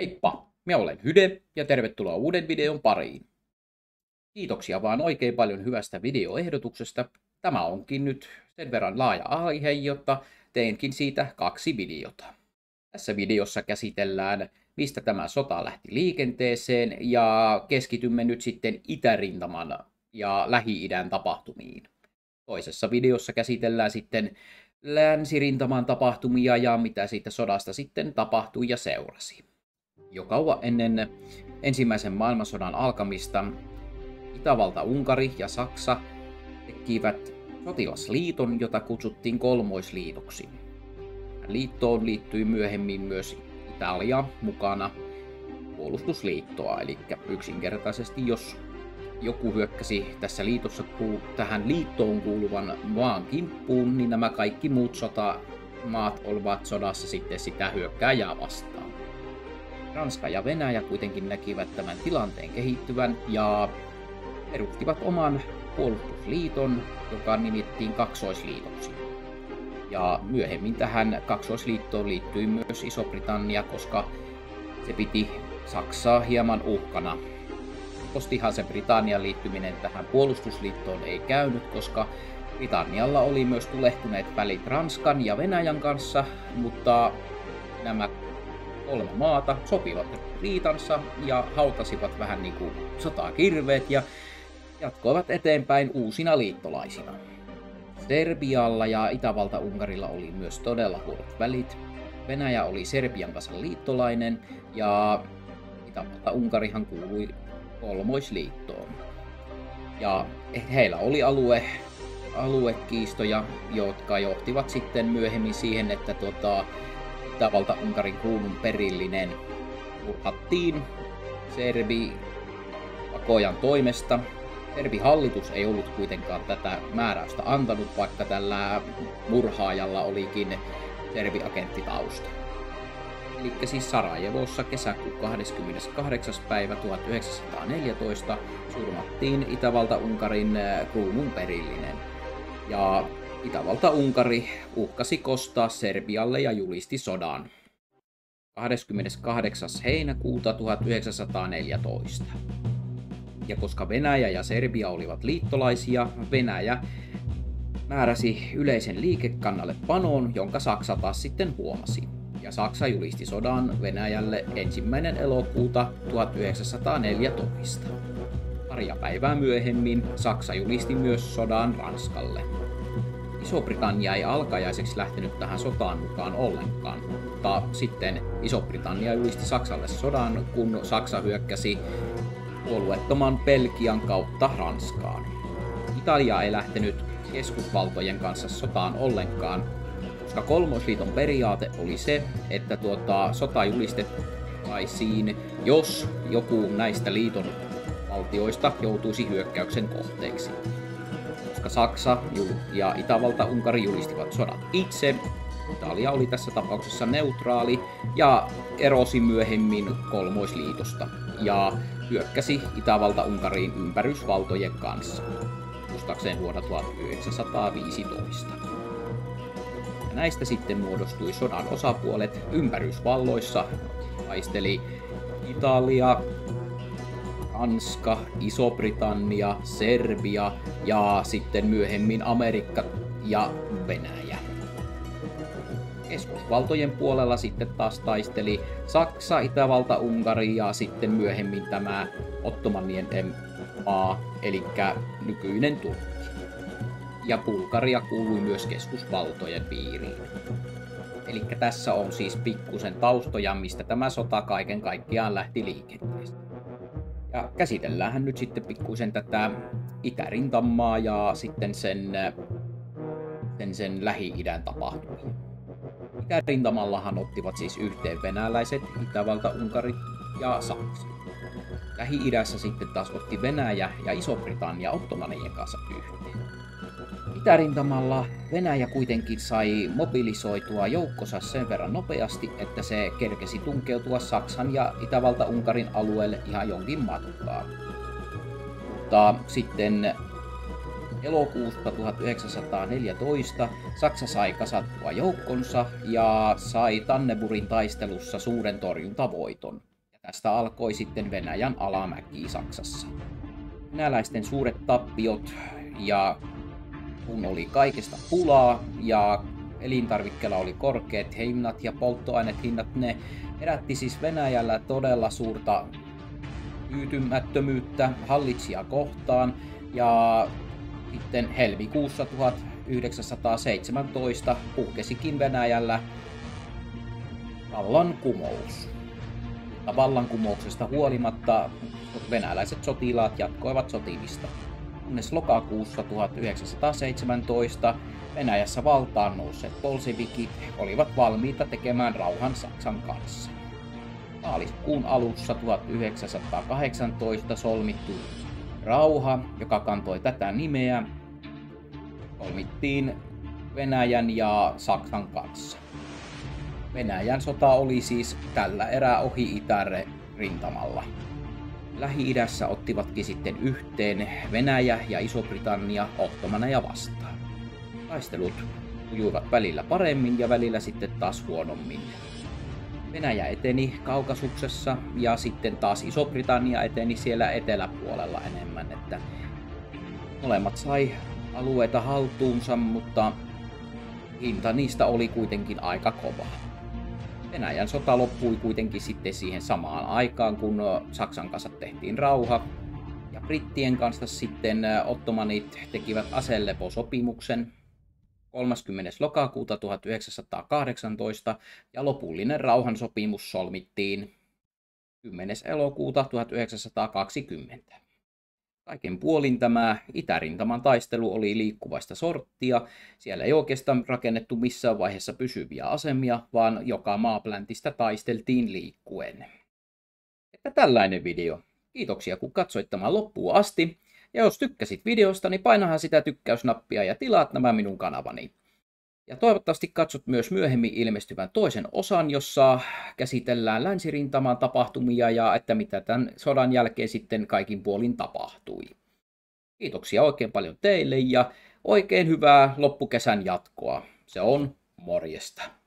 Heippa, minä olen Hyde ja tervetuloa uuden videon pariin. Kiitoksia vaan oikein paljon hyvästä videoehdotuksesta. Tämä onkin nyt sen verran laaja aihe, jotta teenkin siitä kaksi videota. Tässä videossa käsitellään, mistä tämä sota lähti liikenteeseen ja keskitymme nyt sitten Itärintaman ja Lähi-idän tapahtumiin. Toisessa videossa käsitellään sitten länsirintaman tapahtumia ja mitä siitä sodasta sitten tapahtui ja seurasi. Jo kauan ennen ensimmäisen maailmansodan alkamista Itävalta, Unkari ja Saksa tekivät sotilasliiton, jota kutsuttiin kolmoisliitoksi. Liittoon liittyi myöhemmin myös Italia mukana puolustusliittoa, eli yksinkertaisesti jos joku hyökkäsi tässä liitossa tähän liittoon kuuluvan maan kimppuun, niin nämä kaikki muut sotamaat olivat sodassa sitten sitä hyökkääjää vastaan. Ranska ja Venäjä kuitenkin näkivät tämän tilanteen kehittyvän ja perustivat oman puolustusliiton, joka nimittiin kaksoisliitoksi. Ja myöhemmin tähän kaksoisliittoon liittyi myös Iso-Britannia, koska se piti Saksaa hieman uhkana. Postihan se Britannian liittyminen tähän puolustusliittoon ei käynyt, koska Britannialla oli myös tulehtuneet välit Ranskan ja Venäjän kanssa, mutta nämä kolme maata sopivat riitansa ja hautasivat vähän niin kuin sotakirveet ja jatkoivat eteenpäin uusina liittolaisina. Serbialla ja Itävalta-Unkarilla oli myös todella huonot välit. Venäjä oli Serbian kanssa liittolainen ja Itävalta-Unkarihan kuului kolmoisliittoon. Ja heillä oli alue, aluekiistoja, jotka johtivat sitten myöhemmin siihen, että tuota, Itävalta-Unkarin kruunun perillinen murhattiin Serbi Akojan toimesta. Serbi hallitus ei ollut kuitenkaan tätä määräystä antanut, vaikka tällä murhaajalla olikin serbiagenttitausta. Eli siis Sarajevossa kesäkuun 28. päivä 1914 surmattiin Itävalta-Unkarin kruunun perillinen. Ja Itävalta-Unkari uhkasi kostaa Serbialle ja julisti sodan. 28. heinäkuuta 1914. Ja koska Venäjä ja Serbia olivat liittolaisia, Venäjä määräsi yleisen liikekannalle panoon, jonka Saksa taas sitten huomasi. Ja Saksa julisti sodan Venäjälle ensimmäinen elokuuta 1914. Paria päivää myöhemmin Saksa julisti myös sodan Ranskalle. Iso-Britannia ei alkajaiseksi lähtenyt tähän sotaan mukaan ollenkaan, mutta sitten Iso-Britannia julisti Saksalle sodan, kun Saksa hyökkäsi puolueettoman Belgian kautta Ranskaan. Italia ei lähtenyt keskusvaltojen kanssa sotaan ollenkaan, koska kolmosliiton periaate oli se, että tuota, sota julistettaisiin, jos joku näistä liiton valtioista joutuisi hyökkäyksen kohteeksi koska Saksa ja Itävalta-Unkari julistivat sodat itse. Italia oli tässä tapauksessa neutraali ja erosi myöhemmin kolmoisliitosta ja hyökkäsi Itävalta-Unkariin ympärysvaltojen kanssa muistaakseen vuonna 1915. Ja näistä sitten muodostui sodan osapuolet ympärysvalloissa, taisteli Italia, Ranska, Iso-Britannia, Serbia ja sitten myöhemmin Amerikka ja Venäjä. Keskusvaltojen puolella sitten taas taisteli Saksa, Itävalta, Unkari ja sitten myöhemmin tämä Ottomanien maa, eli nykyinen Turkki. Ja Bulgaria kuului myös keskusvaltojen piiriin. Eli tässä on siis pikkusen taustoja, mistä tämä sota kaiken kaikkiaan lähti liikenteeseen. Ja käsitelläänhän nyt sitten pikkuisen tätä itärintamaa ja sitten sen, sen, sen Lähi-idän tapahtumia. Itärintamallahan ottivat siis yhteen venäläiset, Itävalta, Unkari ja Saksa. Lähi-idässä sitten taas otti Venäjä ja Iso-Britannia ottomanien kanssa yhteen. Itärintamalla Venäjä kuitenkin sai mobilisoitua joukkonsa sen verran nopeasti, että se kerkesi tunkeutua Saksan ja Itävalta-Unkarin alueelle ihan jonkin matkaa. Mutta sitten elokuusta 1914 Saksa sai kasattua joukkonsa ja sai Tanneburin taistelussa suuren torjuntavoiton. tästä alkoi sitten Venäjän alamäki Saksassa. Venäläisten suuret tappiot ja kun oli kaikesta pulaa ja elintarvikkeilla oli korkeat hinnat ja polttoainehinnat, ne herätti siis Venäjällä todella suurta tyytymättömyyttä hallitsija kohtaan ja sitten helmikuussa 1917 puhkesikin Venäjällä vallankumous. Vallankumouksesta huolimatta venäläiset sotilaat jatkoivat sotimista. Kunnes lokakuussa 1917 Venäjässä valtaan nousseet bolsevikit olivat valmiita tekemään rauhan Saksan kanssa. Maaliskuun alussa 1918 solmittu rauha, joka kantoi tätä nimeä, solmittiin Venäjän ja Saksan kanssa. Venäjän sota oli siis tällä erää ohi Itäre rintamalla. Lähi-idässä ottivatkin sitten yhteen Venäjä ja Iso-Britannia ottomaneja vastaan. Taistelut sujuivat välillä paremmin ja välillä sitten taas huonommin. Venäjä eteni Kaukasuksessa ja sitten taas Iso-Britannia eteni siellä eteläpuolella enemmän, että molemmat sai alueita haltuunsa, mutta hinta niistä oli kuitenkin aika kova. Venäjän sota loppui kuitenkin sitten siihen samaan aikaan, kun Saksan kanssa tehtiin rauha. Ja brittien kanssa sitten ottomanit tekivät aseleposopimuksen 30. lokakuuta 1918 ja lopullinen rauhansopimus solmittiin 10. elokuuta 1920. Kaiken puolin tämä itärintaman taistelu oli liikkuvaista sorttia. Siellä ei oikeastaan rakennettu missään vaiheessa pysyviä asemia, vaan joka maapläntistä taisteltiin liikkuen. Että tällainen video. Kiitoksia kun katsoit tämän loppuun asti. Ja jos tykkäsit videosta, niin painahan sitä tykkäysnappia ja tilaat nämä minun kanavani. Ja toivottavasti katsot myös myöhemmin ilmestyvän toisen osan, jossa käsitellään länsirintaman tapahtumia ja että mitä tämän sodan jälkeen sitten kaikin puolin tapahtui. Kiitoksia oikein paljon teille ja oikein hyvää loppukesän jatkoa. Se on morjesta.